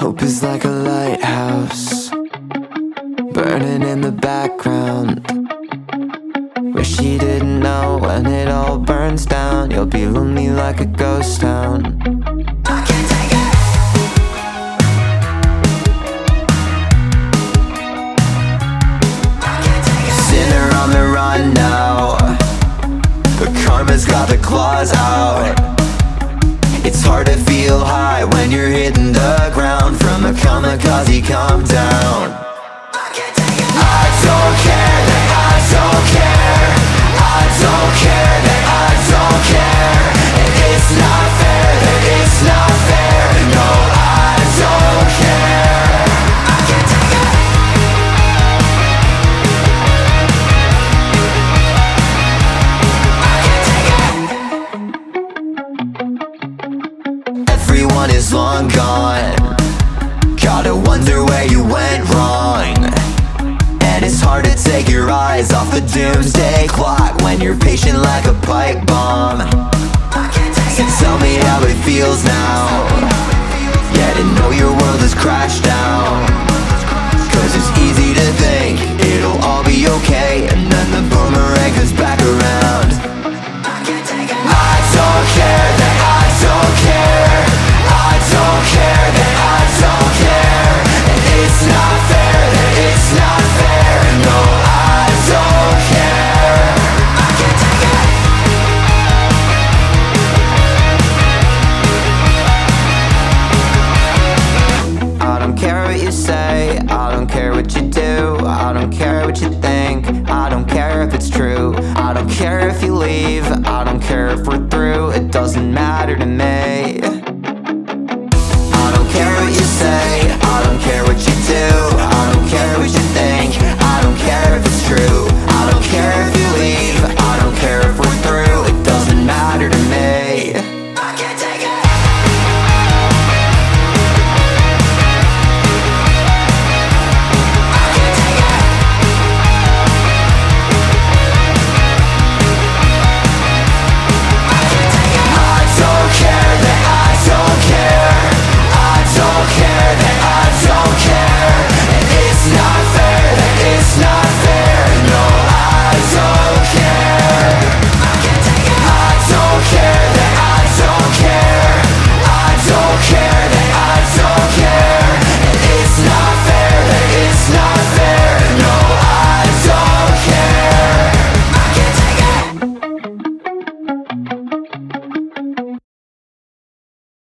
Hope is like a lighthouse burning in the background. Wish you didn't know when it all burns down, you'll be lonely like a ghost. Karma's got the claws out. It's hard to feel high when you're hitting the ground. From a kamikaze come down long gone. Gotta wonder where you went wrong. And it's hard to take your eyes off the doomsday clock When you're patient like a pipe bomb. So tell me how it feels now say, I don't care what you do, I don't care what you think, I don't care if it's true, I don't care if you leave, I don't care if we're through, it doesn't matter to me. I don't care what you say, I don't care what you do,